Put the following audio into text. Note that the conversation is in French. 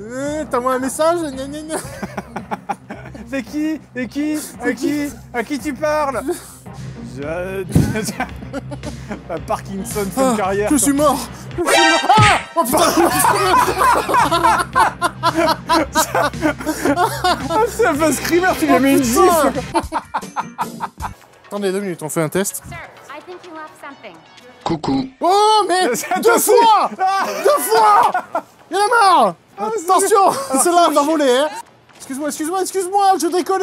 Euh, T'as-moi un message Gna, gna, gna. C'est qui C'est qui À qui À qui tu parles Je... Parkinson, fin de Ah, carrière. Je suis mort Je suis mort Ah Oh putain C'est un peu screamer, tu lui as mis une putain. gifle Attendez deux minutes, on fait un test. Sir, I think you left something. Coucou. Oh mais C'est Deux fois Ah Deux fois Il y en a marre Attention Celle-là va voler hein. Excuse-moi, excuse-moi, excuse-moi, je déconne